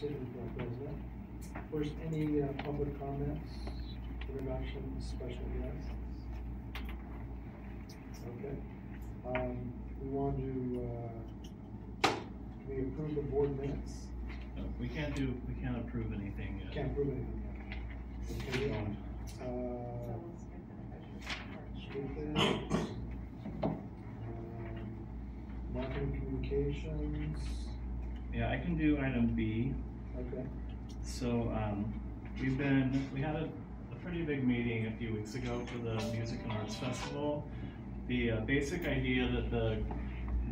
City President. First, any uh, public comments, introductions, special guests? Okay. Um, we want to, uh, can we approve the board minutes? No, We can't do, we can't approve anything yet. Can't approve anything yet. Okay, uh, um, marketing communications, Yeah, I can do item B. So, um, we've been, we had a, a pretty big meeting a few weeks ago for the Music and Arts Festival. The, uh, basic idea that the,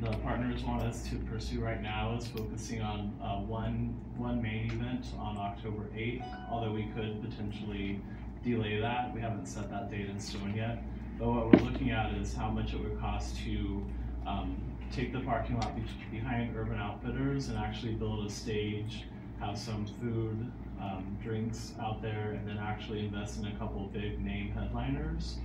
the partners want us to pursue right now is focusing on, uh, one, one main event on October eighth, although we could potentially delay that, we haven't set that date in stone yet. But what we're looking at is how much it would cost to, um, take the parking lot be- behind Urban Outfitters and actually build a stage, have some food, um, drinks out there, and then actually invest in a couple big name headliners.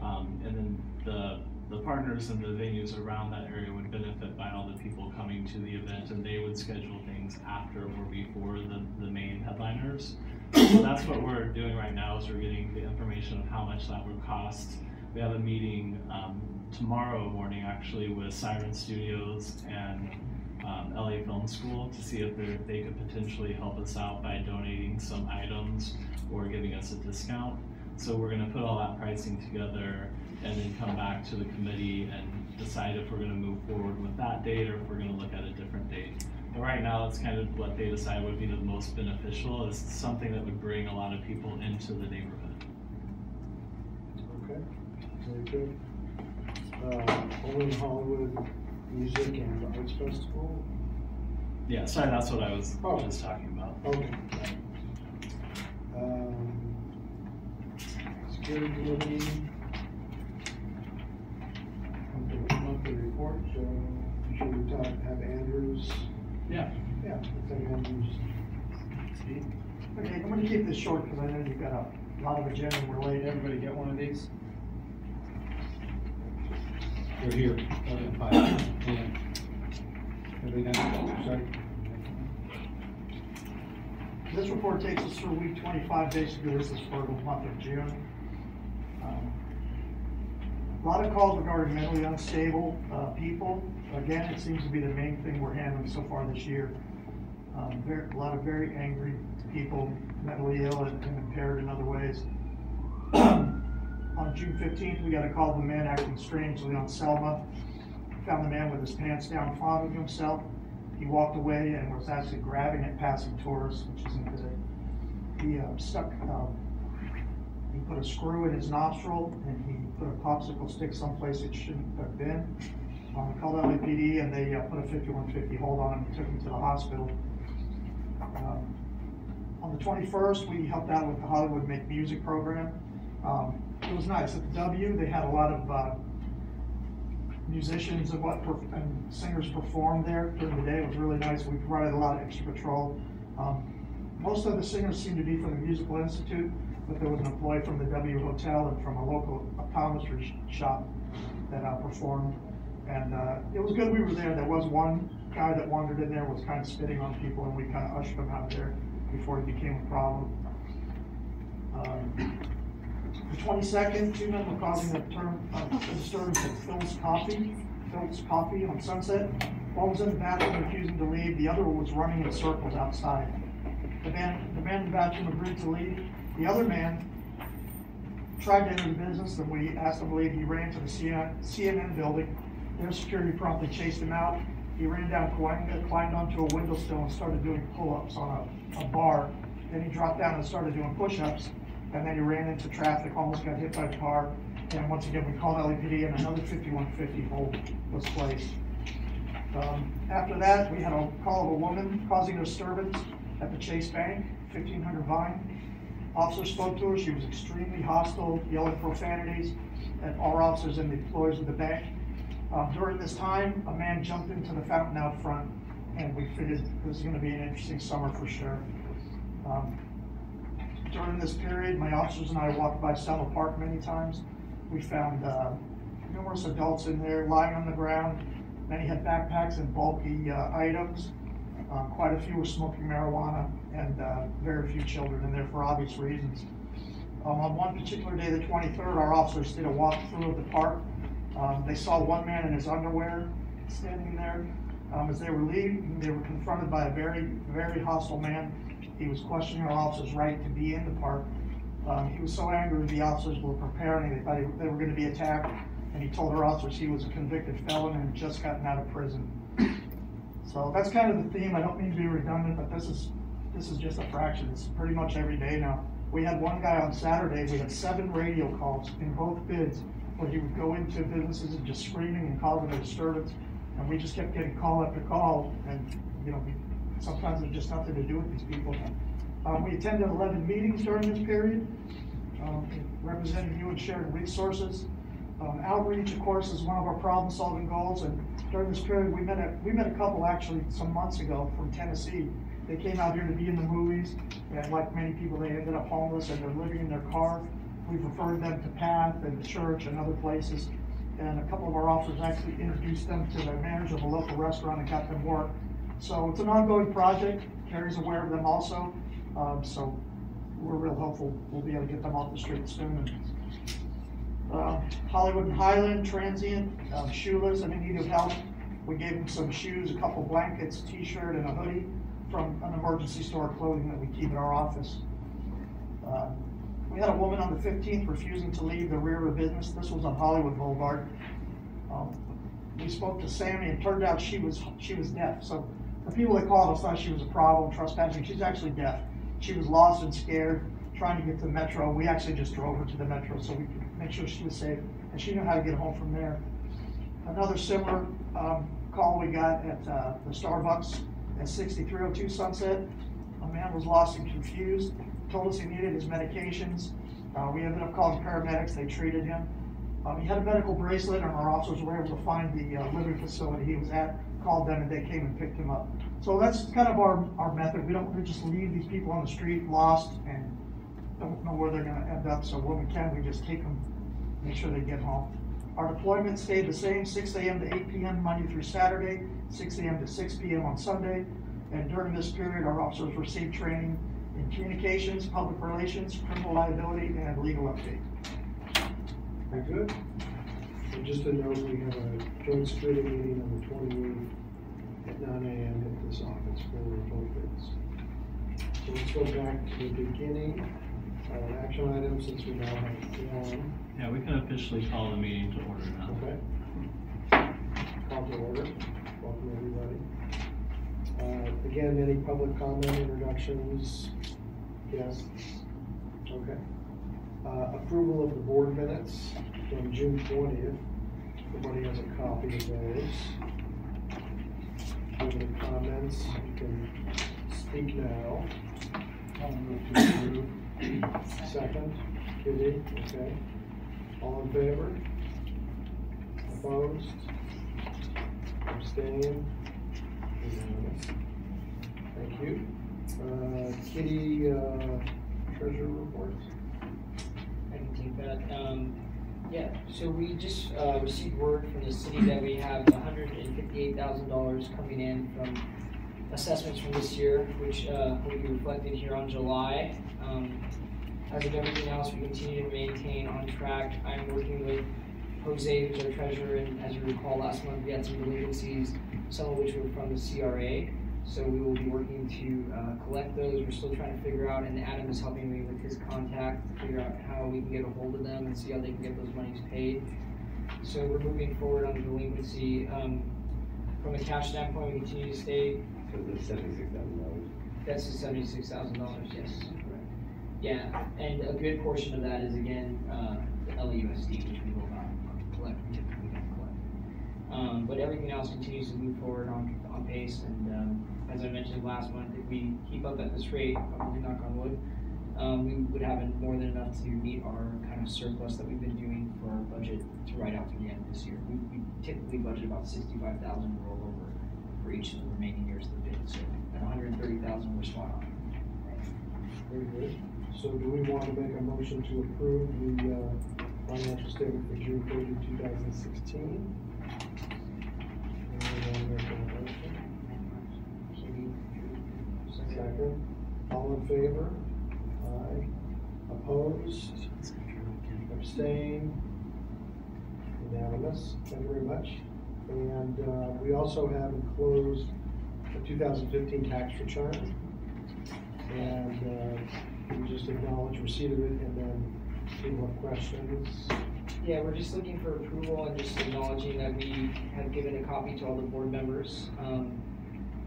Um, and then the, the partners and the venues around that area would benefit by all the people coming to the event, and they would schedule things after or before the, the main headliners. So that's what we're doing right now, is we're getting the information of how much that would cost. We have a meeting, um, tomorrow morning actually with Siren Studios and, um, LA Film School to see if they're, could potentially help us out by donating some items or giving us a discount. So we're gonna put all that pricing together and then come back to the committee and decide if we're gonna move forward with that date or if we're gonna look at a different date. And right now, that's kind of what they decide would be the most beneficial, is something that would bring a lot of people into the neighborhood. Okay, very good. Uh, Hollywood Music and Arts Festival, Yeah, sorry, that's what I was Oh. just talking about. okay. Um, Security Committee. Monthly- Monthly report, so should we talk, have Andrews? Yeah. Yeah, let's have Andrews. Steve? Okay, I'm gonna keep this short because I know you've got a lot of agenda, we're late. Everybody get one of these? We're here, done, sorry? This report takes us through week twenty-five, basically this is for the month of June. Um, A Lot of calls regarding mentally unstable, uh, people. Again, it seems to be the main thing we're handling so far this year. Um, a lot of very angry people, mentally ill and and impaired in other ways. On June fifteenth, we got a call of a man acting strangely on Selma. Found the man with his pants down, fondling himself. He walked away and was actually grabbing at passing tourists, which isn't good. He uh, stuck, um, he put a screw in his nostril and he put a popsicle stick someplace it shouldn't have been. Um, we called LAPD and they uh, put a fifty-one fifty hold on him and took him to the hospital. Um, On the twenty-first, we helped out with the Hollywood Make Music program. Um, It was nice. At the W, they had a lot of uh, musicians and what, and singers performed there during the day. It was really nice. We provided a lot of extra patrol. Um, Most of the singers seemed to be from the Musical Institute, but there was an employee from the W Hotel and from a local optometry sh- shop that uh, performed. And uh, it was good we were there. There was one guy that wandered in there, was kind of spitting on people, and we kind of ushered him out of there before it became a problem. Um, the twenty-second, two men were causing a term, uh, a disturbance at Philz Coffee, Philz Coffee on Sunset. One was in the bathroom refusing to leave, the other was running in circles outside. The man, the man in the bathroom agreed to leave, the other man tried to enter the business, and we asked him to leave, he ran to the CNN building. Their security promptly chased him out, he ran down Cahuenga, climbed onto a windowsill and started doing pull-ups on a, a bar. Then he dropped down and started doing push-ups, and then he ran into traffic, almost got hit by a car. And once again, we called LAPD and another fifty-one fifty hold was placed. Um, after that, we had a call of a woman causing a disturbance at the Chase Bank, fifteen hundred Vine. Officer spoke to her, she was extremely hostile, yelling profanities at all officers and the employees of the bank. Uh, during this time, a man jumped into the fountain out front, and we figured this is gonna be an interesting summer for sure. Um, During this period, my officers and I walked by Selma Park many times. We found, uh, numerous adults in there lying on the ground. Many had backpacks and bulky, uh, items. Uh, quite a few were smoking marijuana and, uh, very few children in there for obvious reasons. Um, on one particular day, the twenty-third, our officers did a walkthrough of the park. Um, they saw one man in his underwear standing there. Um, as they were leaving, they were confronted by a very, very hostile man. He was questioning our officers' right to be in the park. Um, he was so angry, the officers were preparing, they thought they were gonna be attacked. And he told our officers he was a convicted felon and had just gotten out of prison. So that's kind of the theme. I don't mean to be redundant, but this is, this is just a fraction. It's pretty much every day now. We had one guy on Saturday, we had seven radio calls in both bids where he would go into businesses and just screaming and causing a disturbance. And we just kept getting call after call and, you know, we, sometimes there's just nothing to do with these people. Um, we attended eleven meetings during this period, um, representing you and sharing resources. Um, outreach, of course, is one of our problem-solving goals, and during this period, we met a, we met a couple actually some months ago from Tennessee. They came out here to be in the movies, and like many people, they ended up homeless and they're living in their car. We've referred them to PATH and the church and other places, and a couple of our officers actually introduced them to the manager of a local restaurant and got them work. So it's an ongoing project, Carrie's aware of them also, um, so we're real hopeful we'll be able to get them off the street soon. Uh, Hollywood and Highland transient, shoeless and in need of help. We gave them some shoes, a couple blankets, a t-shirt and a hoodie from an emergency store clothing that we keep at our office. Uh, We had a woman on the fifteenth refusing to leave the rear of a business. This was on Hollywood Boulevard. Um, We spoke to Sammy and turned out she was, she was deaf. So the people that called us thought she was a problem, trespassing. She's actually deaf. She was lost and scared, trying to get to the metro. We actually just drove her to the metro so we could make sure she was safe. And she knew how to get home from there. Another similar, um, call we got at, uh, the Starbucks at sixty-three oh two Sunset. A man was lost and confused, told us he needed his medications. Uh, we ended up calling paramedics, they treated him. Um, he had a medical bracelet and our officers were able to find the, uh, living facility he was at, called them and they came and picked him up. So that's kind of our, our method. We don't just leave these people on the street lost and don't know where they're gonna end up. So when we can, we just take them, make sure they get home. Our deployment stayed the same, six AM to eight PM Monday through Saturday, six AM to six PM on Sunday. And during this period, our officers received training in communications, public relations, criminal liability, and legal update. Very good. And just a note, we have a joint security meeting on the twenty-eighth at nine AM at this office for both bids. So let's go back to the beginning, uh, action items, since we now have one, Yeah, we can officially call the meeting to order now. okay? Call to order, welcome everybody. Uh, again, any public comment, introductions, guests? Okay. Uh, approval of the board minutes from June twentieth. Everybody has a copy of those. You any comments, you can speak now. I'll move to approve. Second, Kitty, okay. All in favor? Opposed? Abstained? Unanimous. Thank you. Uh, Kitty, uh, treasurer reports? Take that. Um, yeah, so we just, uh, received word from the city that we have hundred and fifty-eight thousand dollars coming in from assessments from this year, which, uh, will be reflected here on July. Um, as with everything else, we continue to maintain on track. I'm working with Jose, who's our treasurer, and as you recall, last month we had some delinquencies, some of which were from the CRA. So we will be working to uh, collect those. We're still trying to figure out, and Adam is helping me with his contact to figure out how we can get a hold of them and see how they can get those monies paid. So we're moving forward on the delinquency. Um, from a cash standpoint, we continue to stay. So the seventy-six thousand dollars. That's the seventy-six thousand dollars. Yes. Yeah, and a good portion of that is again uh, the LAUSD, which we will not collect. We typically don't collect. Um, but everything else continues to move forward on, on pace, and, as I mentioned last month, if we keep up at this rate, probably knock on wood, um, we would have more than enough to meet our kind of surplus that we've been doing for our budget to ride out through the end of this year. We, we typically budget about sixty-five thousand rollover for each of the remaining years of the bid, so at hundred and thirty thousand, we're spot on. Very good. So do we want to make a motion to approve the, uh, financial statement for June 30, 2016? Anyone make a motion? Kitty, Second. All in favor? Aye. Opposed? Abstain? Unanimous. Thank you very much. And uh, we also have enclosed the 2015 tax return. And uh, we just acknowledge receipt of it and then people have questions. Yeah, we're just looking for approval and just acknowledging that we have given a copy to all the board members. Um,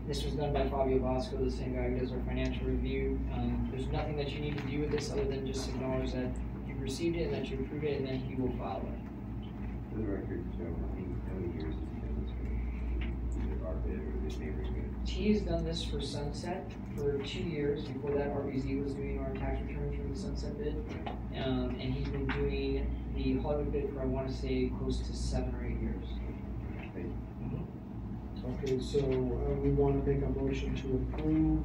This was done by Fabio Bosco, the same guy who does our financial review. Um, There's nothing that you need to do with this other than just acknowledge that you've received it and that you approve it, and then he will file it. For the record, Joe, how many, how many years has he done this for? Either our bid or this neighbor's bid? He has done this for Sunset for two years. Before that, RBZ was doing our tax returns for the Sunset bid. Um, and he's been doing the Hollywood bid for, I wanna say, close to seven or eight. Okay, so uh, we want to make a motion to approve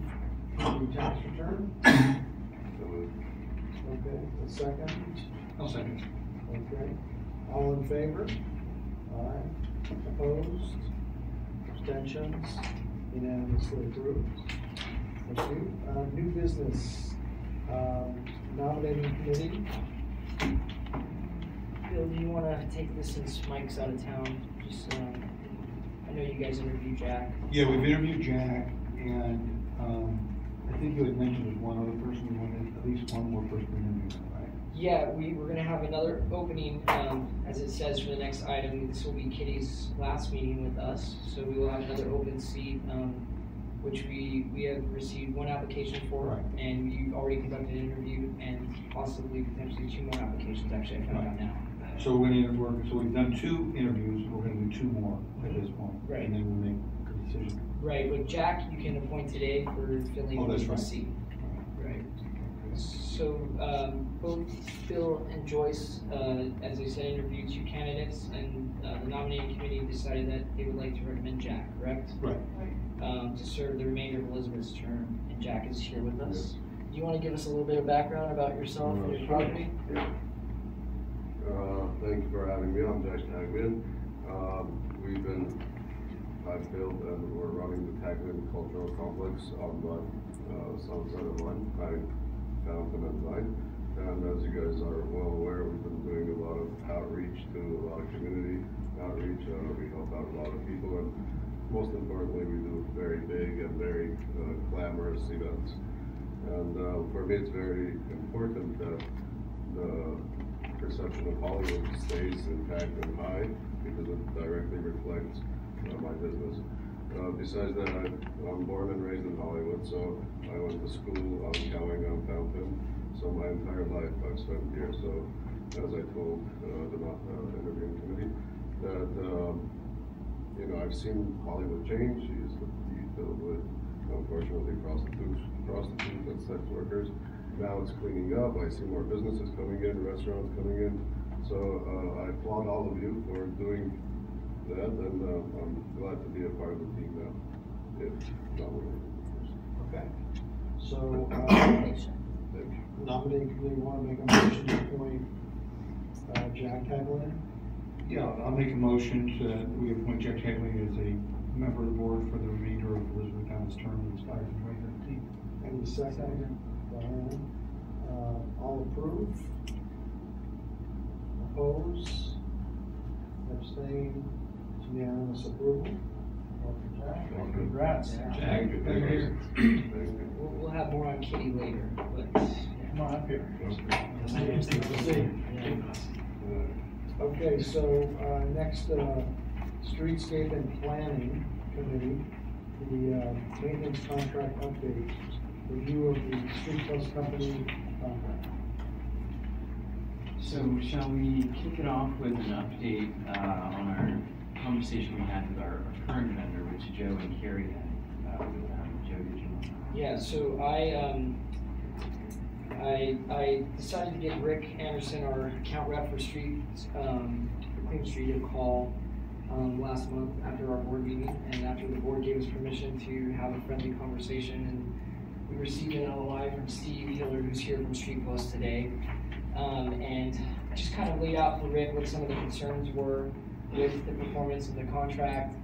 the tax return. Okay, a second. I'll second. Okay, all in favor? Aye. Opposed? Abstentions? Unanimously approved. Thank you. Uh, new business, um, nominating committee. Bill, do you wanna take this since Mike's out of town? Just, um, I know you guys interviewed Jack. Yeah, we've interviewed Jack, and, um, I think you had mentioned there's one other person, you wanted at least one more person to interview, right? Yeah, we, we're gonna have another opening, um, as it says for the next item, this will be Kitty's last meeting with us, so we will have another open seat, um, which we, we have received one application for, Right. and we've already conducted an interview, and possibly potentially two more applications, actually, I found out now. So we're gonna, work. so we've done two interviews, we're gonna do two more at this point. Right. And then we'll make a decision. Right, but Jack, you can appoint today for filling Oh, that's the right. seat. Right. So, um, both Bill and Joyce, uh, as I said, interviewed two candidates, and, uh, the nominating committee decided that they would like to recommend Jack, correct? Right. Um, to serve the remainder of Elizabeth's term, and Jack is here with us. Do you wanna give us a little bit of background about yourself and your property? Uh, thank you for having me. I'm Jack Tagman. Um, we've been, I've built and we're running the Tagman Cultural Complex on the, uh, south side of Lime, by Fountain and Vine. And as you guys are well aware, we've been doing a lot of outreach to a lot of community outreach. Uh, we help out a lot of people and most importantly, we do very big and very uh, glamorous events. And, uh, for me, it's very important that the perception of Hollywood stays intact and high because it directly reflects uh, my business. Uh, besides that, I, I'm born and raised in Hollywood, so I went to school on Cowing on Fountain. So my entire life I've spent here. So as I told uh, the uh, interviewing committee, that um, you know I've seen Hollywood change. Be filled with unfortunately prostitutes, prostitutes and sex workers. Now it's cleaning up. I see more businesses coming in, restaurants coming in. So uh, I applaud all of you for doing that, and uh, I'm glad to be a part of the team now. If not one of you. Okay. So, uh, Thank you. nominating committee want to make a motion to appoint, uh, Jack Tagline? Yeah, I'll make a motion to, we appoint Jack Hagley as a member of the board for the remainder of Elizabeth Town's term that expires in twenty fifteen. Any second? Diane? Uh, all approve? Oppose? Abstain? It's Unanimous approval? Welcome, Jack. Congrats. Jack, Thank you. Thank you. We'll, we'll have more on Kitty later, but, Come on up here. Okay, so, uh, next, uh, streetscape and planning committee, the, uh, maintenance contract update, review of the street plus company contract. So shall we kick it off with an update uh, on our conversation we had with our our current vendor, which Joe and Carrie had? uh, with, um, Joe, did you want? yeah, so I, um, I, I decided to give Rick Anderson, our account rep for street, um, for Queen Street, a call, um, last month after our board meeting, and after the board gave us permission to have a friendly conversation, and we received an LOI from Steve Hiller, who's here from Street Plus today. Um, and just kind of laid out for Rick what some of the concerns were with the performance of the contract.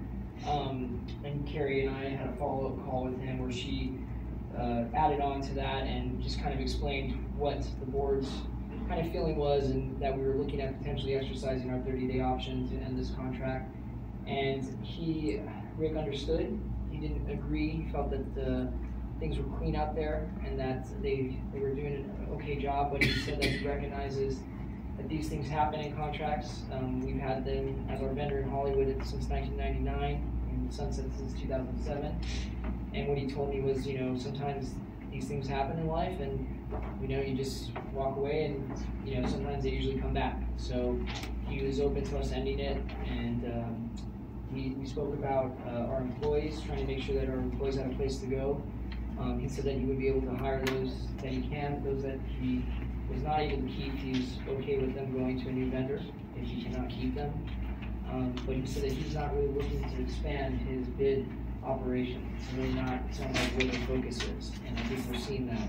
Um, and Carrie and I had a follow-up call with him where she, uh, added on to that and just kind of explained what the board's kind of feeling was and that we were looking at potentially exercising our thirty-day option to end this contract. And he, Rick understood, he didn't agree, he felt that the things were clean out there and that they, they were doing an okay job, but he said that he recognizes that these things happen in contracts. Um, we've had them as our vendor in Hollywood since nineteen ninety-nine, and Sunset since two thousand seven. And what he told me was, you know, sometimes these things happen in life and, you know, you just walk away and, you know, sometimes they usually come back. So he was open to us ending it and, um, we, we spoke about, uh, our employees, trying to make sure that our employees had a place to go. Um, he said that he would be able to hire those that he can, those that he was not able to keep, he's okay with them going to a new vendor if he cannot keep them. Um, but he said that he's not really looking to expand his bid operation. It's really not, it sounds like where the focus is, and I think we're seeing that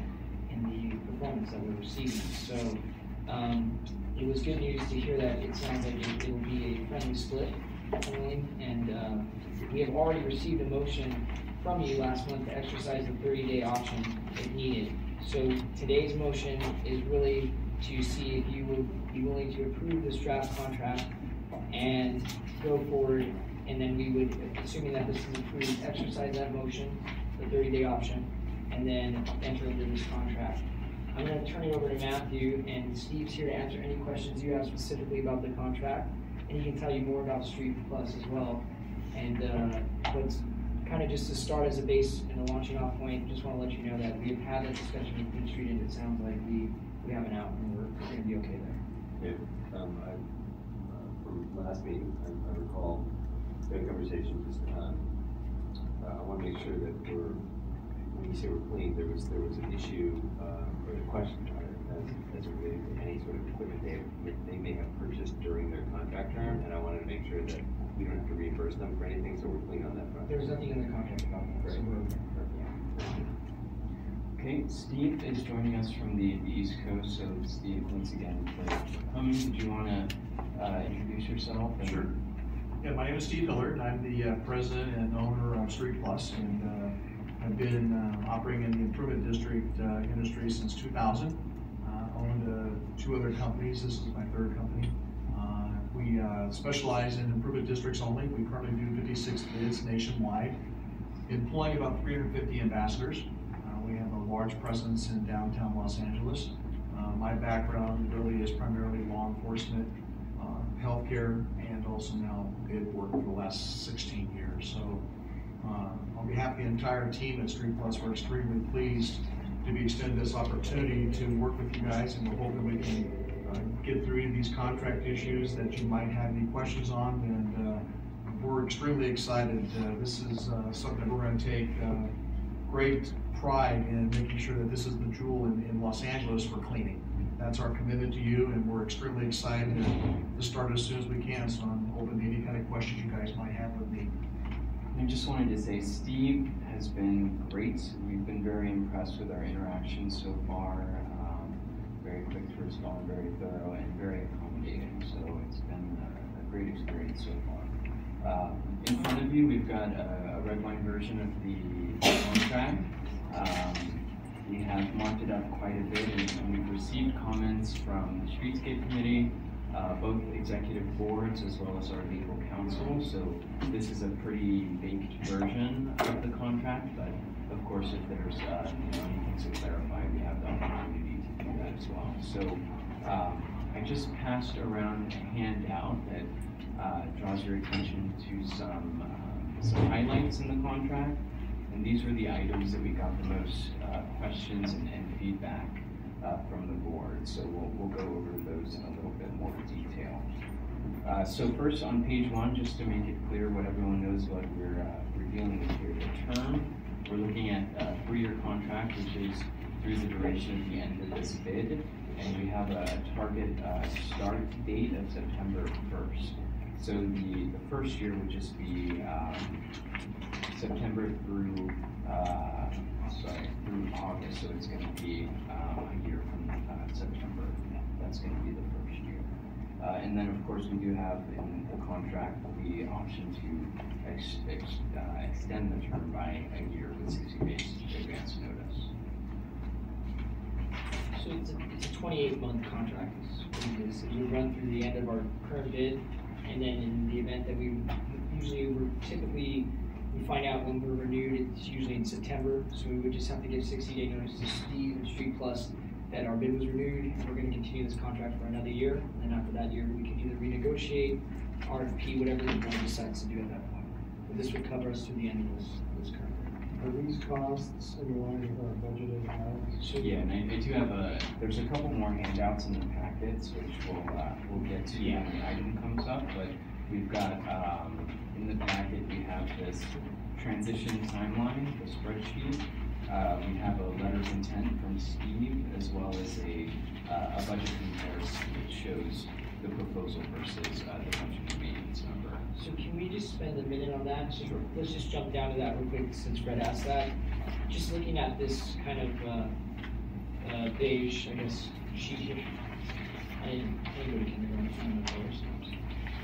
in the performance that we're receiving. So, um, it was good news to hear that it sounds like it, it will be a friendly split, and, uh, we have already received a motion from you last month to exercise the thirty-day option if needed. So today's motion is really to see if you would be willing to approve this draft contract and go forward, and then we would, assuming that this is approved, exercise that motion, the thirty-day option, and then enter into this contract. I'm gonna turn it over to Matthew, and Steve's here to answer any questions you have specifically about the contract, and he can tell you more about Street Plus as well. And, uh, but kind of just to start as a base and a launching off point, just want to let you know that we have had that discussion with Main Street, and it sounds like we, we have an out, and we're, we're gonna be okay there. Yeah, um, I, uh, from last meeting, I, I recall, the conversation, just, um, uh, I wanna make sure that we're, when you say we're clean, there was, there was an issue, uh, or a question, rather, as, as it related to any sort of equipment they, they may have purchased during their contract term, and I wanted to make sure that we don't have to reimburse them for anything, so we're clean on that front. There's nothing in the contract about that, so we're, Okay, Steve is joining us from the, the East Coast, so Steve, once again, for coming, did you wanna, uh, introduce yourself? and- Sure. Yeah, my name is Steve Hillard, and I'm the uh, president and owner of Street Plus, and uh, I've been uh, operating in the improvement district uh, industry since 2000. Uh, Owned uh, two other companies, this is my third company. We uh, specialize in improvement districts only, we currently do 56 bids nationwide, employing about 350 ambassadors. Uh, We have a large presence in downtown Los Angeles. Uh, My background really is primarily law enforcement, uh, healthcare, and also now bid work for the last 16 years. So uh, on behalf of the entire team at Street Plus, we're extremely pleased to be extended this opportunity to work with you guys, and we're hoping we can uh, get through any of these contract issues that you might have any questions on, and uh, we're extremely excited. Uh, This is something we're going to take great pride in making sure that this is the jewel in in Los Angeles for cleaning. That's our commitment to you, and we're extremely excited to, to start as soon as we can, so I'm open to any kind of questions you guys might have with me. I just wanted to say Steve has been great. We've been very impressed with our interactions so far. Very quick to respond, very thorough, and very accommodating. So it's been a, a great experience so far. Um, in front of you, we've got a, a version of the contract. Um, we have marked it up quite a bit, and, and we've received comments from the Streetscape Committee, uh, both executive boards as well as our legal counsel. So this is a pretty baked version of the contract, but of course, if there's, uh, you know, anything to clarify, we have the opportunity to do as well. So, um, I just passed around a handout that, uh, draws your attention to some, uh, some highlights in the contract. And these were the items that we got the most, uh, questions and, and feedback, uh, from the board. So we'll, we'll go over those in a little bit more detail. Uh, so first on page one, just to make it clear what everyone knows what we're, uh, we're dealing with here, the term, we're looking at a three-year contract, which is through the duration of the end of this bid. And we have a target, uh, start date of September first. So the, the first year would just be, um, September through, uh, sorry, through August, so it's gonna be, um, a year from, uh, September. That's gonna be the first year. Uh, and then, of course, we do have in the contract the option to ex, ex, uh, extend the term by a year with sixty days advance notice. So it's a, it's a twenty-eight month contract, is would run through the end of our current bid, and then in the event that we, usually we're typically, we find out when we're renewed, it's usually in September, so we would just have to give sixty day notice to Steve and Street Plus that our bid was renewed, we're gonna continue this contract for another year, and then after that year, we can either renegotiate, RFP, whatever the board decides to do at that point. But this would cover us through the end of this. Are these costs in line with our budgeted amounts? So- Yeah, and I, do have a, there's a couple more handouts in the packets, which we'll, uh, we'll get to when the item comes up, but we've got, um, in the packet, we have this transition timeline, the spreadsheet. Uh, we have a letter of intent from Steve, as well as a, uh, a budget comparison, that shows the proposal versus, uh, the budget maintenance number. So can we just spend a minute on that? So let's just jump down to that real quick since Fred asked that. Just looking at this kind of, uh, uh, beige, I guess, sheet here. I didn't, I didn't.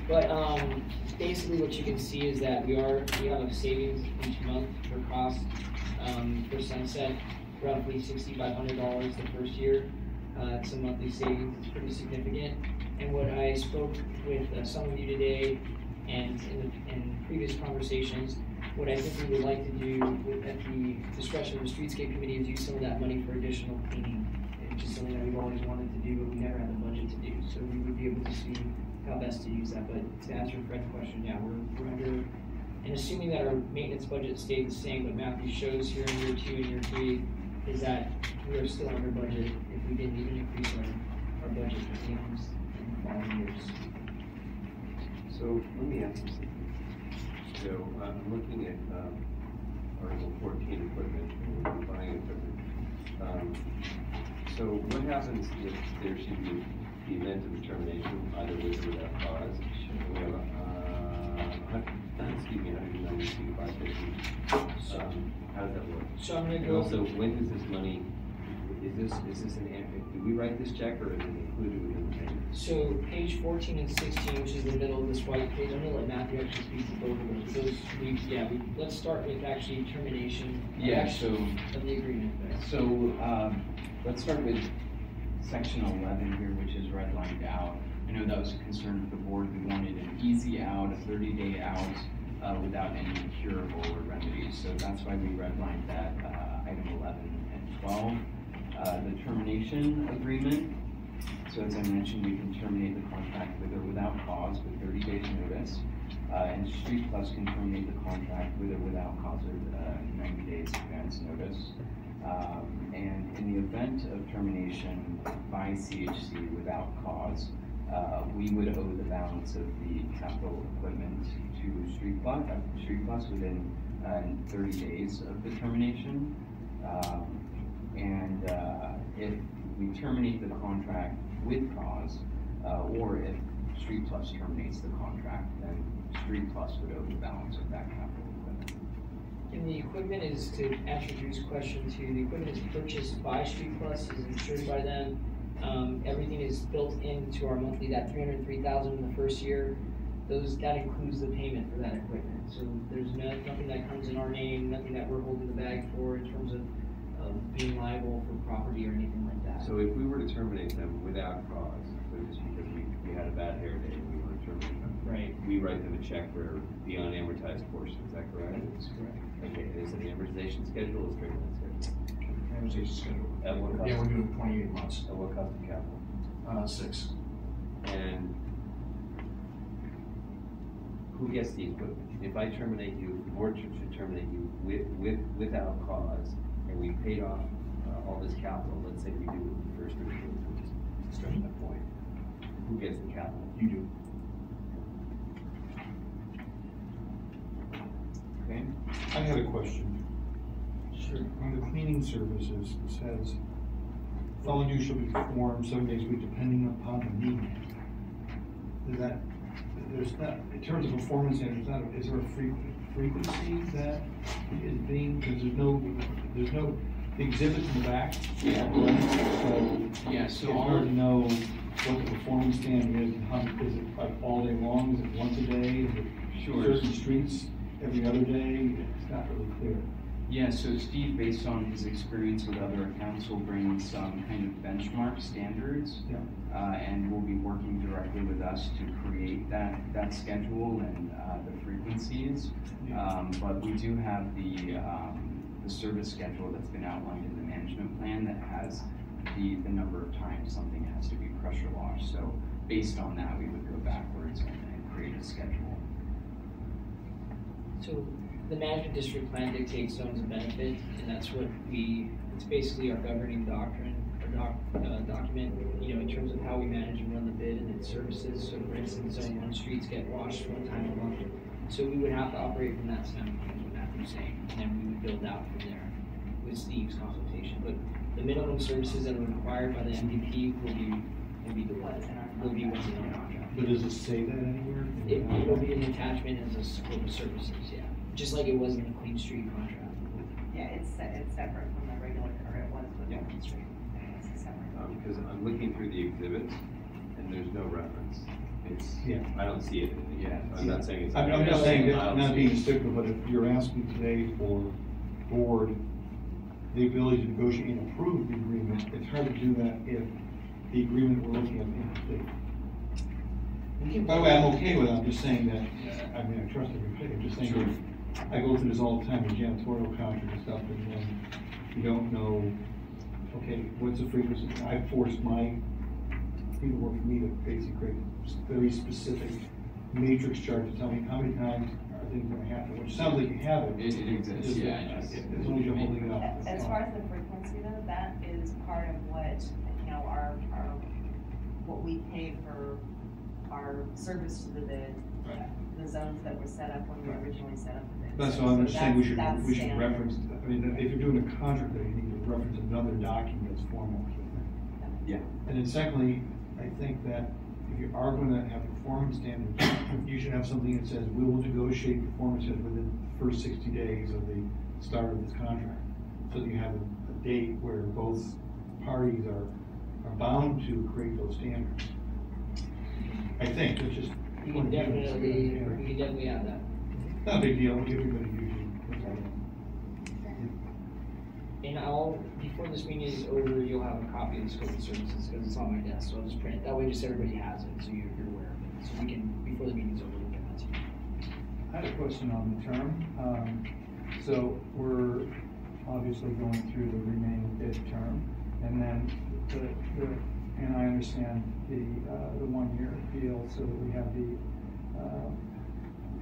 But, um, basically what you can see is that we are, we have a savings each month for cost, um, for Sunset, roughly sixty-five hundred dollars the first year. Uh, it's a monthly savings, it's pretty significant. And what I spoke with uh, some of you today and in, in previous conversations, what I think we would like to do with, at the discretion of the streetscape committee is use some of that money for additional cleaning. It's just something that we've always wanted to do, but we never had the budget to do, so we would be able to see how best to use that, but to answer Fred's question, yeah, we're, we're under, and assuming that our maintenance budget stayed the same, but Matthew shows here in year two and year three, is that we are still under budget if we didn't even increase our, our budget for cleanings in the following years. So let me ask you something. So uh, I'm looking at um, Article fourteen equipment, and buying equipment. Um, So what happens if there should be the event of termination, either with or without cause? We have, uh, excuse me, hundred and ninety-two, five fifty. Um, How does that work? So I'm gonna And also, when does this money, is this, is this an, do we write this check or is it included within the payment? So page fourteen and sixteen, which is the middle of this white page, I'm gonna let Matthew actually speak to both of those. Those, we, yeah, we, let's start with actually termination. of Yeah, so Of the agreement there. So, um, let's start with section eleven here, which is redlined out. I know that was a concern of the board, we wanted an easy out, a thirty-day out, uh, without any curable remedies. So that's why we redlined that, uh, item eleven and twelve. Uh, the termination agreement, so as I mentioned, we can terminate the contract with or without cause with thirty days notice. Uh, and Street Plus can terminate the contract with or without cause of, uh, ninety days advance notice. Um, and in the event of termination by CHC without cause, uh, we would owe the balance of the capital equipment to Street Plus, uh, Street Plus within, uh, thirty days of the termination. Um, and, uh, if we terminate the contract with cause, uh, or if Street Plus terminates the contract, then Street Plus would owe the balance of that capital equipment. And the equipment is, to answer Drew's question too, the equipment is purchased by Street Plus, is insured by them. Um, everything is built into our monthly, that three hundred and three thousand in the first year. Those, that includes the payment for that equipment. So there's no, nothing that comes in our name, nothing that we're holding the bag for in terms of, of being liable for property or anything like that. So if we were to terminate them without cause, so just because we, we had a bad hair day and we want to terminate them, Right, we write them a check for the unamortized portion, is that correct? that's correct. Okay, is it an amortization schedule or straight line schedule? Amortization schedule. At what cost? Yeah, we're doing twenty-eight months, At what cost of capital? uh, six. And who gets the equipment? If I terminate you, the board should should terminate you with, with, without cause, and we paid off, uh, all this capital, let's say we do the first year, which is stretching the point, who gets the capital? You do. Okay? I had a question. Sure. On the cleaning services, it says, following duties shall be performed seven days a week depending upon the need. Is that, there's not, in terms of performance standards, not, is there a frequency that is being, because there's no, there's no exhibits in the back. Yeah. So, Yeah, so all hard to know what the performance standard is, and how, is it like all day long, is it once a day, is it Sure. certain streets every other day? It's not really clear. Yeah, so Steve, based on his experience with other accounts, will bring some kind of benchmark standards. Yeah. Uh, and will be working directly with us to create that, that schedule and, uh, the frequencies. Um, but we do have the, um, the service schedule that's been outlined in the management plan that has the, the number of times something has to be pressure washed. So based on that, we would go backwards and, create a schedule. So the management district plan dictates zones of benefit, and that's what we, it's basically our governing doctrine, or doc, uh, document, you know, in terms of how we manage and run the bid and its services. So for instance, zone one streets get washed one time a month. So we would have to operate from that standpoint, is what saying, and then we would build out from there with Steve's consultation. But the minimum services that are required by the MDP will be, will be the, will be what's in our contract. But does it say that anywhere? It, it will be an attachment as a scope of services, yeah, just like it was in the Queen Street contract. Yeah, it's, se- it's separate from the regular, or it was with Yeah. Main Street. It's separate. Um, because I'm looking through the exhibits and there's no reference. It's, Yeah. I don't see it, yeah, I'm not saying it's. I'm, I'm just saying, I that, don't not see being stickler, but if you're asking today for board, the ability to negotiate and approve the agreement, it's hard to do that if the agreement we're looking at is incomplete. By the way, I'm okay with it, I'm just saying that, uh, I mean, I trust every I'm just saying that I go through this all the time, with janitorial contracts and stuff, and then you don't know, okay, what's the frequency? I forced my people work for me to basically create very specific matrix chart to tell me how many times are things gonna happen, which sounds like you have it. It- it exists, Just- yeah, it just- As long as you're holding it up. As far as the frequency though, that is part of what, you know, our, our, what we pay for our service to the bid, Right. the zones that were set up when we originally set up the bid. That's So- why I'm so just saying we should, we should standard. reference, I mean, if you're doing a contract, then you need to reference another document that's formal. Yeah. And then secondly, I think that if you are gonna have performance standards, you should have something that says, we will negotiate performance standards within the first sixty days of the start of this contract. So that you have a, a date where both parties are, are bound to create those standards. I think, it's just. We can definitely, we can definitely add that. Not a big deal, everybody usually. And I'll, before this meeting is over, you'll have a copy of the scope of services, because it's on my desk, so I'll just print it, that way just everybody has it, so you're, you're aware of it. So we can, before the meeting's over, we'll get that to you. I had a question on the term. Um, so we're obviously going through the remaining bid term, and then the, the, and I understand the, uh, the one-year deal, so that we have the, uh,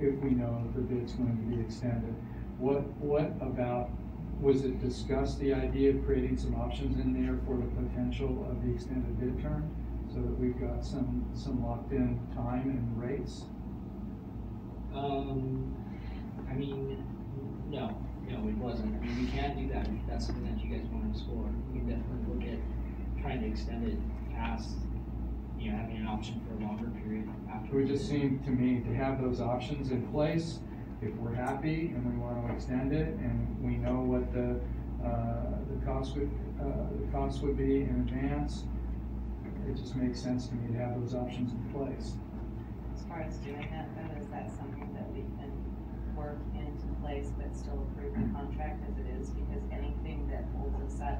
if we know the bid's going to be extended. What, what about, was it discussed, the idea of creating some options in there for the potential of the extended bid term? So that we've got some, some locked-in time and rates? Um, I mean, no, no, it wasn't, I mean, we can't do that, if that's something that you guys wanna explore, we can definitely look at trying to extend it past, you know, having an option for a longer period after. It would just seem to me to have those options in place, if we're happy and we want to extend it, and we know what the, uh, the cost would, uh, the cost would be in advance, it just makes sense to me to have those options in place. As far as doing that, though, is that something that we can work into place but still approve the contract as it is? Because anything that holds us up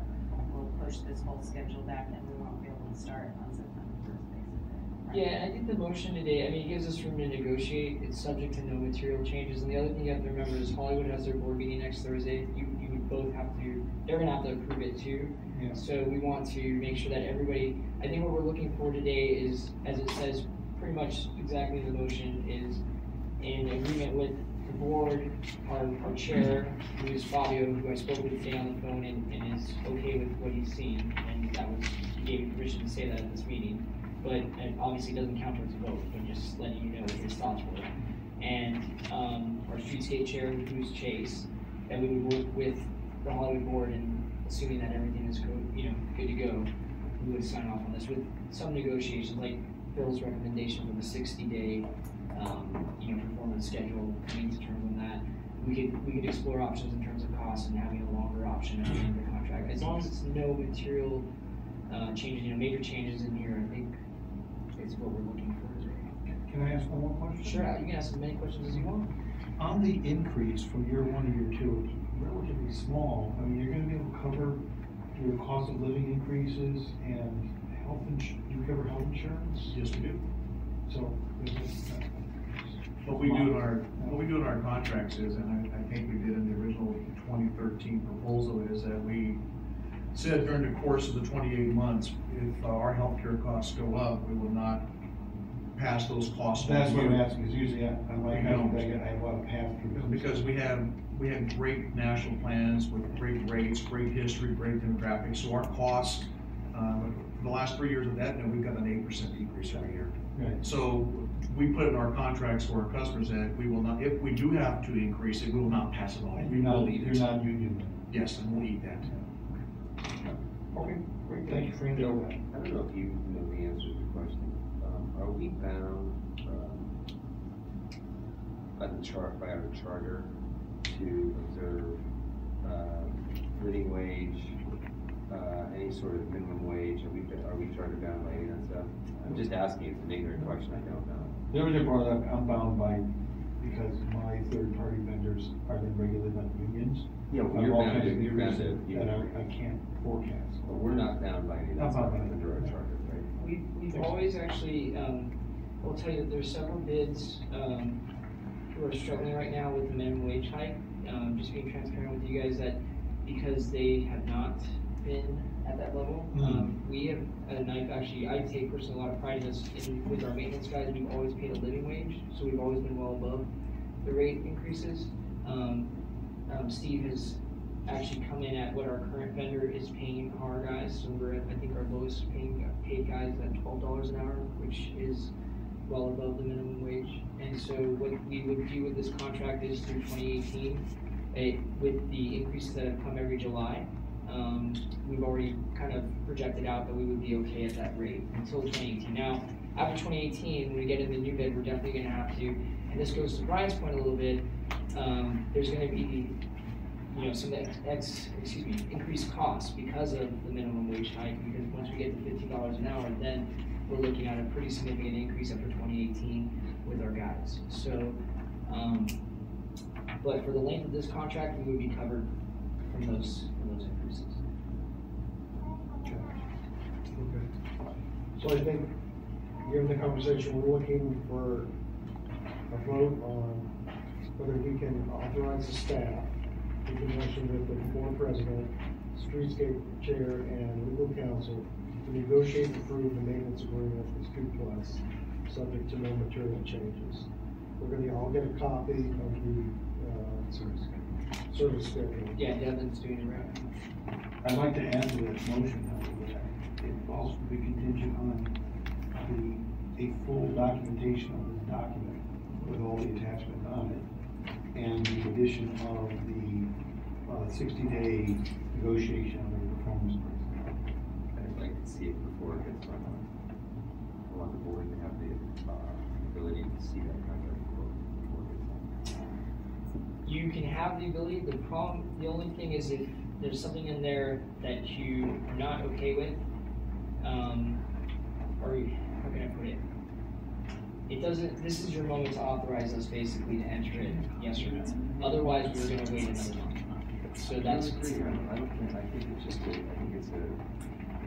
will push this whole schedule back and we won't be able to start on September first, basically. right? Yeah, I think the motion today, I mean, it gives us room to negotiate, it's subject to no material changes, and the other thing you have to remember is Hollywood has their board meeting next Thursday, you, you would both have to, they're gonna have to approve it too. Yeah. So we want to make sure that everybody, I think what we're looking for today is, as it says, pretty much exactly the motion is in agreement with the board, our, our chair, who is Fabio, who I spoke with today on the phone and, and is okay with what he's seen, and that was, he gave me permission to say that at this meeting. But it obviously doesn't count towards a vote, but just letting you know what his thoughts were. And, um, our streetscape chair, who's Chase, that we would work with the Hollywood board and assuming that everything is good, you know, good to go, we would sign off on this with some negotiations, like Bill's recommendation for the sixty day, um, you know, performance schedule, to terms on that. We could, we could explore options in terms of cost and having a longer option at the end of the contract, as long as it's no material, uh, changes, you know, major changes in here, I think is what we're looking for today. Can I ask one more question? Sure, you can ask as many questions as you want. On the increase from year one to year two, relatively small. I mean, you're gonna be able to cover your cost of living increases and health ins, do you cover health insurance? Yes, we do. So, is it, What we do in our, what we do in our contracts is, and I, I think we did in the original twenty thirteen proposal, is that we said during the course of the twenty-eight months, if uh, our healthcare costs go up, we will not pass those costs. on That's what you. I'm asking, because usually I, I like, I don't think I have a lot of pass through. Because we have, we have great national plans with great rates, great history, great demographics, so our costs, um, for the last three years of that, we've got an eight percent decrease every year. Right. So we put in our contracts for our customers that we will not, if we do have to increase it, we will not pass it on. We you're will not, eat you're it. not union. Yes, and we'll eat that. Okay, great, thank you for answering that. I don't know if you know the answer to the question. Um, are we bound, um, by the chart, by our charter to observe, uh, living wage, uh, any sort of minimum wage? Are we, are we charter bound by any of that stuff? I'm just asking, it's an ignorant question, I don't know. The brought up, I'm bound by, because my third-party vendors are then regulated by the unions. Yeah, well, you're all bound kinds to- of you're bound reasons to, you That. I, I can't forecast. But we're not bound by any of that Not stuff bound by it. under our charter, right? We've, we've always actually, um, I'll tell you that there's several bids, um, who are struggling right now with the minimum wage hike. Um, just being transparent with you guys that because they have not been at that level, um, we have, and I've actually, I take personally a lot of pride in this, in, with our maintenance guys, we've always paid a living wage, so we've always been well above the rate increases. Um, um, Steve has actually come in at what our current vendor is paying our guys, so we're at, I think our lowest paying, paid guys at twelve dollars an hour, which is well above the minimum wage. And so what we would do with this contract is through twenty eighteen, with the increases that have come every July, um, we've already kind of projected out that we would be okay at that rate until twenty eighteen. Now, after twenty eighteen, when we get in the new bid, we're definitely gonna have to, and this goes to Brian's point a little bit, um, there's gonna be you know, some ex, ex, excuse me, increased costs because of the minimum wage hike, because once we get to fifteen dollars an hour, then we're looking at a pretty significant increase after twenty eighteen with our guys, so, um, but for the length of this contract, we would be covered from those, from those increases. Okay. So I think, given the conversation, we're looking for a vote on whether we can authorize the staff in conjunction with the board president, streetscape chair, and legal counsel to negotiate and approve the maintenance agreement with Street Plus, subject to no material changes. We're gonna all get a copy of the, uh, service schedule. Yeah, Devin's doing it right. I'd like to add to that motion, however, that it also be contingent on the, a full documentation of this document with all the attachments on it, and the addition of the, uh, sixty-day negotiation of the performance plan. I'd like to see it before it gets run on. I want the board to have the, uh, ability to see that contract before, before it gets done. You can have the ability, the problem, the only thing is if there's something in there that you are not okay with, um, or, how can I put it? It doesn't, this is your moment to authorize us basically to enter it, yes or no. Otherwise, we're gonna wait another month. So that's, I don't I don't, think, I think it's just a, I think it's a,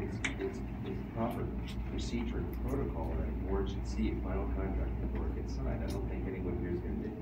it's, it's, it's proper procedure and protocol that the board should see a final contract before it gets signed. I don't think anyone here is gonna nitpick you there.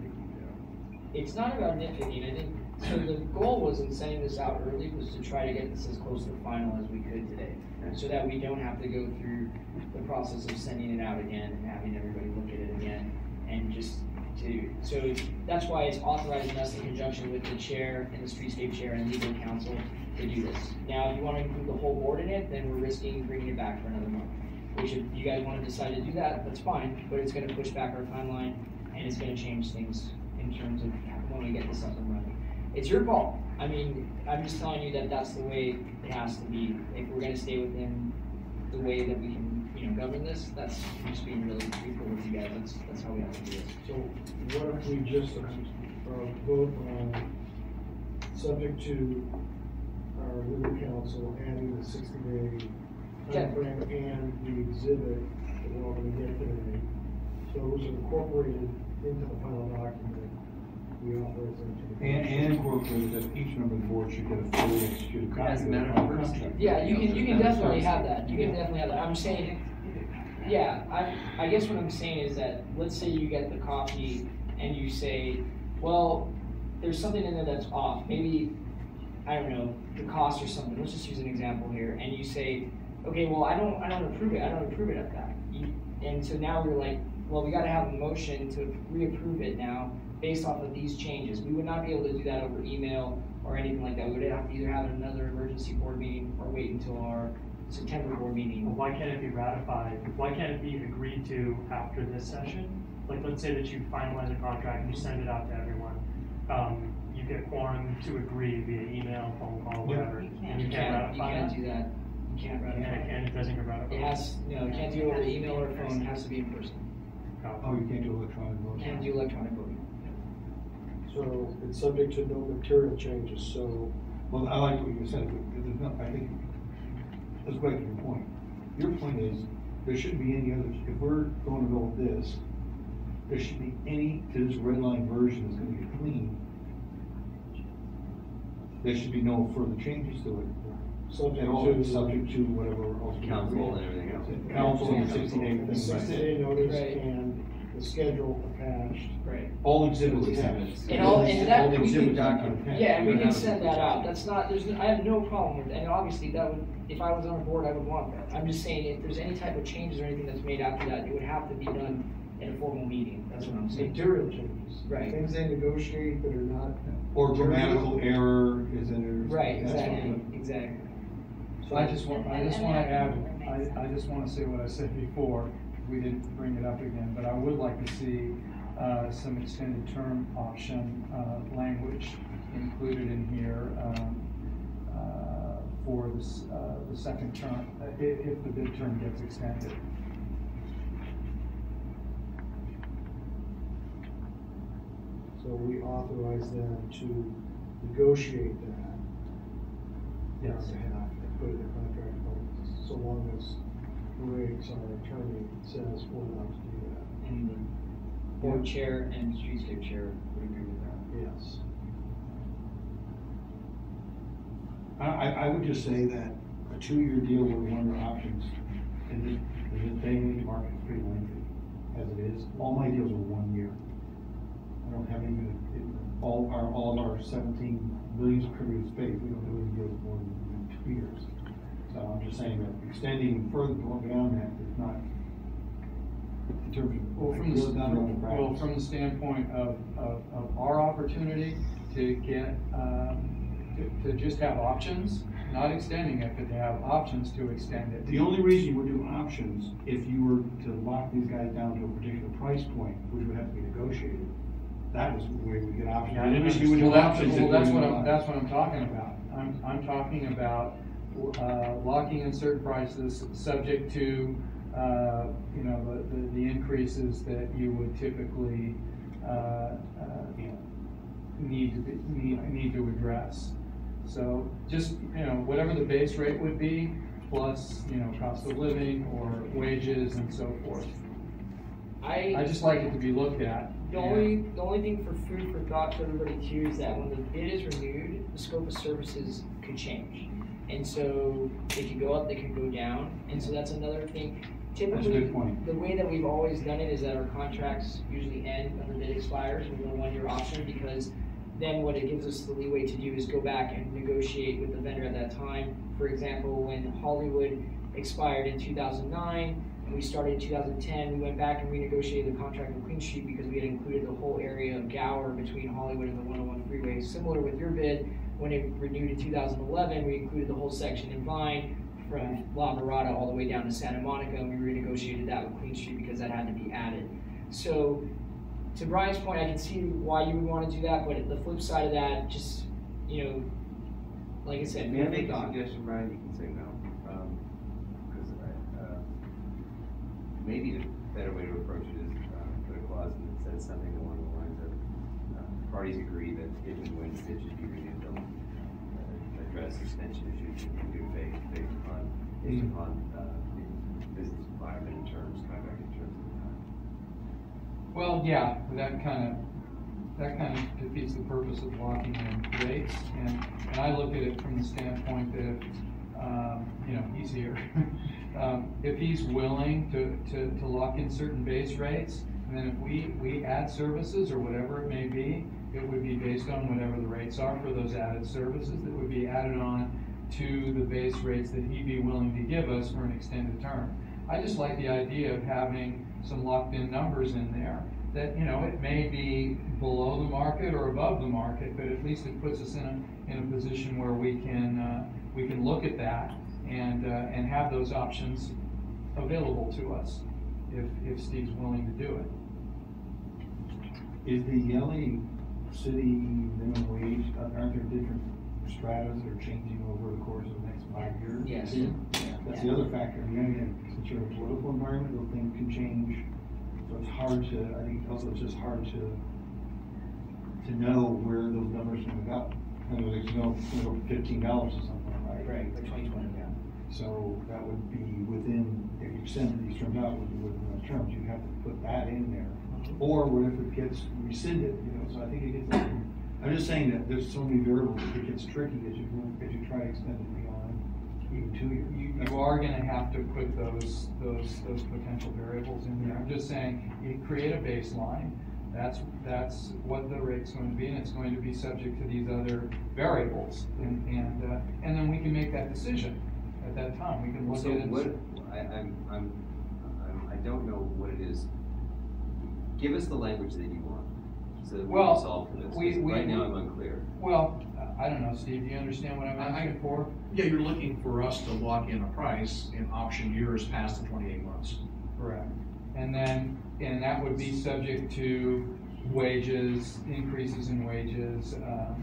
It's not about nitpicking, I think, so the goal was in sending this out early was to try to get this as close to final as we could today. So that we don't have to go through the process of sending it out again and having everybody look at it again and just to, so that's why it's authorizing us in conjunction with the chair and the streetscape chair and legal counsel to do this. Now, if you wanna include the whole board in it, then we're risking bringing it back for another month. Which if you guys wanna decide to do that, that's fine, but it's gonna push back our timeline and it's gonna change things in terms of when we get this up and running. It's your call. I mean, I'm just telling you that that's the way it has to be. If we're gonna stay within the way that we can, you know, govern this, that's I'm just being really truthful with you guys. That's, that's how we have to do it. So what if we just, uh, vote on, subject to our legal counsel adding the sixty day Okay. timeframe and the exhibit that we're all gonna get today. Those are incorporated into the final document. we authorize them to. And, and incorporate that each member of the board should get a fully executed copy As of a matter of contract. course. Yeah, you can, you can definitely have that, you can definitely have that, I'm saying, yeah, I, I guess what I'm saying is that, let's say you get the copy and you say, well, there's something in there that's off, maybe, I don't know, the cost or something, let's just use an example here, and you say, okay, well, I don't, I don't approve it, I don't approve it at that. You- And so now we're like, well, we gotta have a motion to reapprove it now, based off of these changes, we would not be able to do that over email or anything like that, we would have to either have another emergency board meeting or wait until our September board meeting. Well, why can't it be ratified? Why can't it be agreed to after this session? Like, let's say that you finalize a contract and you send it out to everyone. Um, you get quorum to agree via email, phone call, whatever. You And you can't can't, you can't do that, you can't ratify it it. and it doesn't get ratified? It has, no, you can't do it over email or phone, it has to be in person, Oh, oh, you can't do electronic voting? can't do electronic voting. So it's subject to no material changes, so Well, I like what you said, but there's no, I think, let's go back to your point. Your point is, there shouldn't be any others, if we're going to go with this, there should be any, to this red line version is gonna get clean. There should be no further changes to it. subject At all, to. subject to whatever else. we Counsel agree. and everything else. Counsel and sixty day. The sixty day notice Right. and the schedule attached. Right. All exhibits. Exhibits. And all, and that, we exhibits can, document. yeah, and we can send that out, that's not, there's, no- I have no problem with, and obviously that would, if I was on a board, I would want that. I'm just saying, if there's any type of changes or anything that's made after that, it would have to be done in a formal meeting, that's what I'm saying. Material changes. Right. Things they negotiate that are not. Or grammatical error is in there. Right, That's exactly, what- exactly. So I just want, I just wanna add, I, I just wanna say what I said before, we didn't bring it up again, but I would like to see, uh, some extended term option, uh, language included in here, um, uh, for this, uh, the second term, uh, i- if the bid term gets extended. So we authorize them to negotiate that. Yes. And put it in contract, so long as Riggs, our attorney, says we're allowed to do that. And the board chair and streetscape chair would agree with that. Yes. I, I, I would just say that a two-year deal with one of our options, and the, the thing, market is pretty lengthy, as it is, all my deals are one year. I don't have any, it- all our, all of our seventeen billions of cubic space, we don't do any deals more than two years. So I'm just saying that extending further beyond that is not, in terms of. Well, from the, really not open well, from the standpoint of, of, of our opportunity to get, um, to, to just have options, not extending it, but to have options to extend it. The only reason you would do options, if you were to lock these guys down to a particular price point, which would have to be negotiated, that was the way we get options. Yeah, I didn't You would do Well, that's, options well, that's what I'm, that's what I'm talking about. I'm, I'm talking about, uh, locking in certain prices, subject to, uh, you know, the, the, the increases that you would typically, uh, uh, need to be, need, need to address. So just, you know, whatever the base rate would be, plus, you know, cost of living or wages and so forth. I just like it to be looked at. The only, the only thing for food for thought for everybody too is that when the bid is renewed, the scope of services could change. And so they can go up, they can go down, and so that's another thing. Typically, the way that we've always done it is that our contracts usually end when the bid expires, with a one-year option, because then what it gives us the leeway to do is go back and negotiate with the vendor at that time. For example, when Hollywood expired in two thousand nine, and we started in two thousand ten, we went back and renegotiated the contract with Clean Street because we had included the whole area of Gower between Hollywood and the one oh one freeway. Similar with your bid, when it renewed in two thousand eleven, we included the whole section in Vine from La Mirada all the way down to Santa Monica, and we renegotiated that with Clean Street because that had to be added. So, to Brian's point, I can see why you would want to do that, but the flip side of that, just, you know, like I said, May I make a suggestion, Brian? You can say no. Um, Because uh, maybe the better way to approach it is uh, put a clause in that says something along the lines of uh, parties agree that if and when bid should be renewed, address extension issues in good faith based upon, based upon uh, the business environment in terms, terms the time. Well, yeah, that kind of, that kind of defeats the purpose of locking in rates. And, and I look at it from the standpoint that, um, you know, he's here. Um, if he's willing to, to, to lock in certain base rates, and then if we, we add services or whatever it may be, it would be based on whatever the rates are for those added services that would be added on to the base rates that he'd be willing to give us for an extended term. I just like the idea of having some locked-in numbers in there that, you know, it may be below the market or above the market, but at least it puts us in a, in a position where we can, uh, we can look at that and, uh, and have those options available to us if, if Steve's willing to do it. Is the LA city minimum wage, uh, aren't there different stratas that are changing over the course of the next five years? Yes. too? That's the other factor, I mean, again, since you're in a political environment, those things can change. So it's hard to, I think also it's just hard to, to know where those numbers are gonna go. I know, there's no, you know, fifteen dollars or something, right? Right, for twenty twenty, yeah. So that would be within, if you send these terms out, would be within the terms, you have to put that in there. Or what if it gets rescinded, you know, so I think it gets, I'm just saying that there's so many variables, that it gets tricky as you, move- as you try to extend it beyond even two years. You, you are gonna have to put those, those, those potential variables in there. I'm just saying, you create a baseline, that's, that's what the rate's going to be, and it's going to be subject to these other variables. And, and, uh, and then we can make that decision at that time, we can look So at it. and what, I, I'm, I'm, I'm, I don't know what it is. Give us the language that you want, so that we Well, can solve for this. we- we- right now I'm unclear. Well, I don't know, Steve, do you understand what I'm I- asking for? Yeah, you're looking for us to lock in a price in option years past the twenty-eight months. Correct. And then, and that would be subject to wages, increases in wages, um,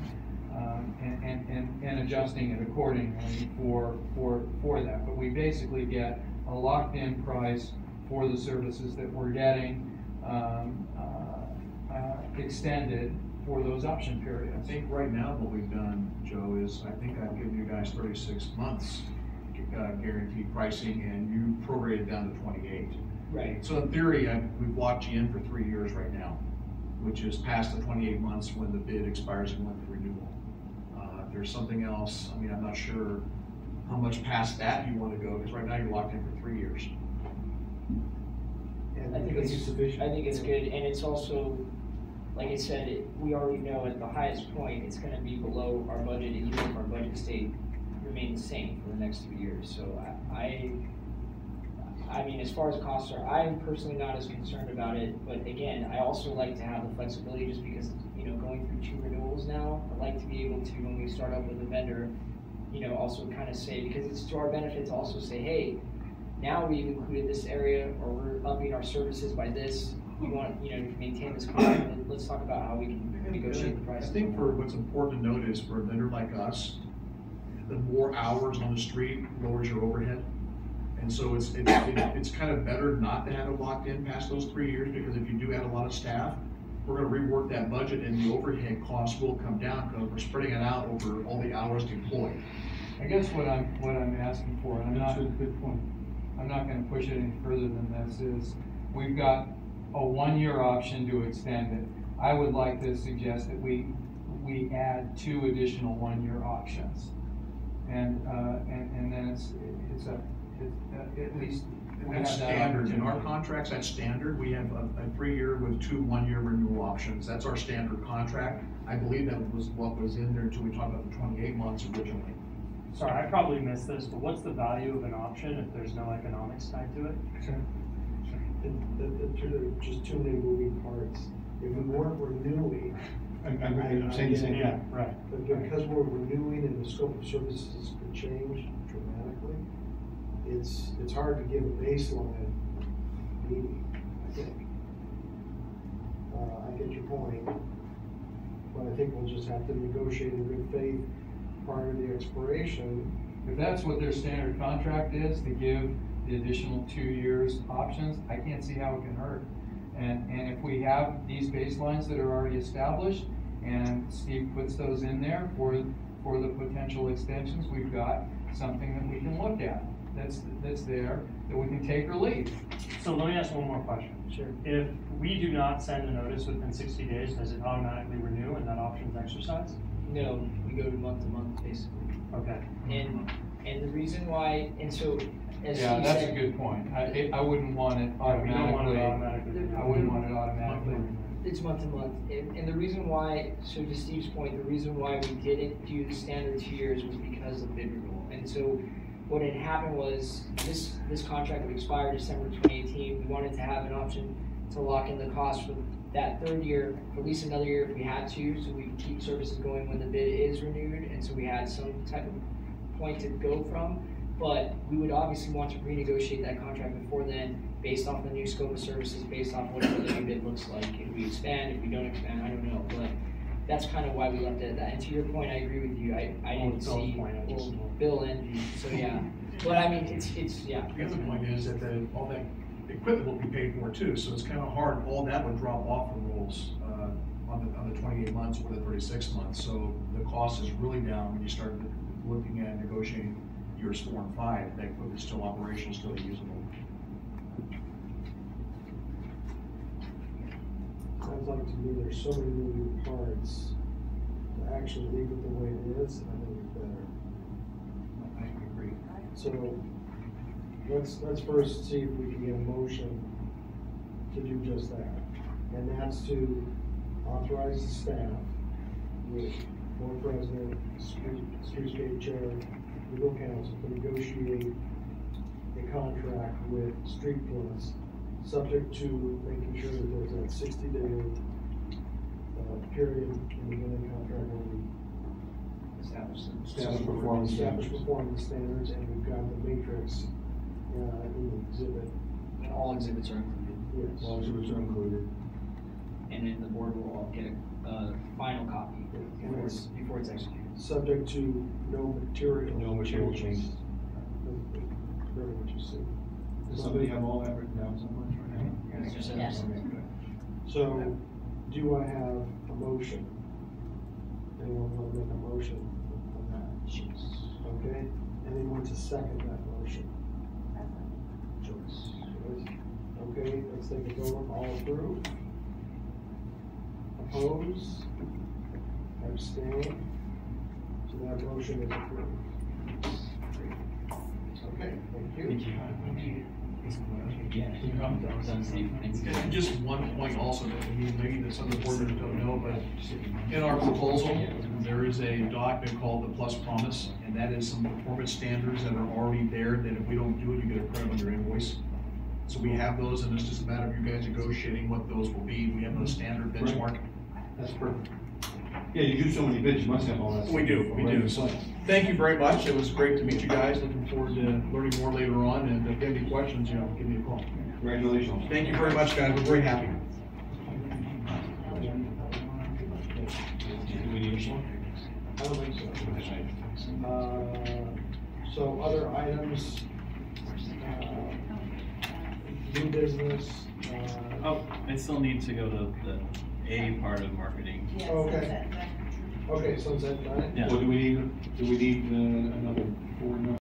um, and, and, and, and adjusting it accordingly for, for, for that. But we basically get a locked-in price for the services that we're getting, um, uh, uh, extended for those option periods. I think right now what we've done, Joe, is I think I've given you guys thirty-six months uh, guaranteed pricing and you prorated down to twenty-eight. Right. So in theory, I, we've locked you in for three years right now, which is past the twenty-eight months when the bid expires and when the renewal. Uh, if there's something else, I mean, I'm not sure how much past that you wanna go, because right now you're locked in for three years. I think it's, sufficient. I think it's good, and it's also, like I said, it- we already know at the highest point, it's gonna be below our budget, and even if our budget stayed, remained the same for the next three years, so I, I, I mean, as far as costs are, I'm personally not as concerned about it, but again, I also like to have the flexibility, just because, you know, going through two renewals now, I'd like to be able to, when we start up with a vendor, you know, also kind of say, because it's to our benefit to also say, hey, now we've included this area, or we're upping our services by this, we want, you know, to maintain this contract, let's talk about how we can negotiate the price. I think for what's important to note is for a vendor like us, the more hours on the street lowers your overhead. And so it's, it's, it's kind of better not to have it locked in past those three years, because if you do add a lot of staff, we're gonna rework that budget and the overhead costs will come down, because we're spreading it out over all the hours deployed. I guess what I'm, what I'm asking for, and I'm not, That's a good point. I'm not gonna push it any further than this, is we've got a one-year option to extend it. I would like to suggest that we, we add two additional one-year options. And, uh, and, and then it's, it's a, it's, uh, at least. That's standard, in our contracts, that's standard, we have a, a three-year with two one-year renewal options, that's our standard contract. I believe that was what was in there until we talked about the twenty-eight months originally. Sorry, I probably missed this, but what's the value of an option if there's no economics tied to it? The, the, the, two- just too many moving parts. If we weren't renewing, I'm, I'm, I'm saying the same Yeah, thing. right. but because we're renewing and the scope of services could change dramatically, it's, it's hard to give a baseline meeting, I think. Uh, I get your point, but I think we'll just have to negotiate in good faith prior to the expiration. If that's what their standard contract is, to give the additional two years options, I can't see how it can hurt. And, and if we have these baselines that are already established, and Steve puts those in there for, for the potential extensions, we've got something that we can look at, that's, that's there, that we can take or leave. So let me ask one more question. Sure. If we do not send a notice within sixty days, does it automatically renew and that option is exercised? No, we go to month to month, basically. Okay. And, and the reason why, and so, as Yeah, Steve that's a said, good point. I, I wouldn't want it We don't want it automatically, automatically. I wouldn't want it automatically. it's month to month, and, and the reason why, so to Steve's point, the reason why we didn't do the standard two years was because of bid renewal. And so, what had happened was, this, this contract would expire December twenty eighteen, we wanted to have an option to lock in the cost for that third year, at least another year if we had to, so we could keep services going when the bid is renewed, and so we had some type of point to go from. But we would obviously want to renegotiate that contract before then, based off the new scope of services, based off whatever the new bid looks like. If we expand, if we don't expand, I don't know, but that's kind of why we left it at that. And to your point, I agree with you, I, I Well, didn't see, point, I just- Bill envy, so yeah. But I mean, it's, it's, yeah. The other point is that the, all that equipment will be paid for too, so it's kind of hard, all that would drop off the rolls, uh, on the, on the twenty-eight months or the thirty-six months, so the cost is really down when you start looking at negotiating years four and five, that equipment's still operational, still usable. Sounds like to me there's so many moving parts, to actually leave it the way it is, I think it's better. I agree. So, let's, let's first see if we can get a motion to do just that. And that's to authorize the staff with board president, street, streetscape chair, legal counsel to negotiate a contract with Street Plus, subject to making sure that there's that sixty day uh, period in the beginning contract where we Establish them. Establish performance Establish performance standards, and we've got the matrix, uh, in the exhibit, And all exhibits are included, yes. All exhibits are included. and then the board will all get a, a final copy before it's, before it's executed. Subject to no material. No material changes. Very what you see. Does somebody have all that written down somewhere right now? Yes. Yes. So, do I have a motion? Anyone want to make a motion on that? Okay, anyone to second that motion? Joyce. Joyce. Okay, let's take a vote, all approve? Oppose? Abstain? So that motion is approved. Okay, thank you. Thank you. And just one point also, that maybe, maybe that some of the board members don't know, but in our proposal, there is a document called the Plus Promise, and that is some performance standards that are already there, that if we don't do it, you get a credit on your invoice. So we have those, and it's just a matter of you guys negotiating what those will be. We have a standard Right. benchmark. That's perfect. Yeah, you do so many bids, you must have all that. We do, we do. So, thank you very much. It was great to meet you guys. Looking forward to learning more later on, and if you have any questions, you know, give me a call. Congratulations. Thank you very much, guys. We're very happy. I don't so. Uh, So other items, uh, new business, uh, Oh, I still need to go to the A part of marketing. Yes, Okay. sunset, that- okay, sunset night? Yeah. Well, do we need, do we need uh, another board member?